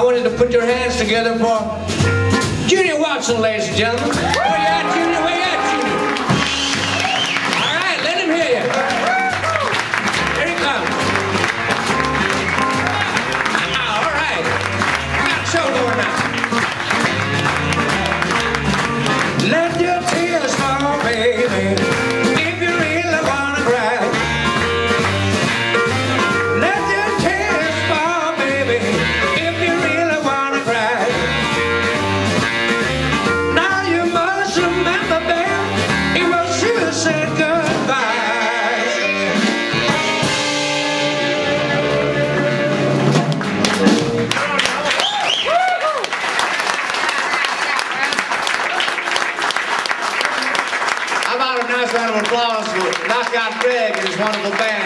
I wanted to put your hands together for Junior Watson, ladies and gentlemen. Scott Gregg and his wonderful band.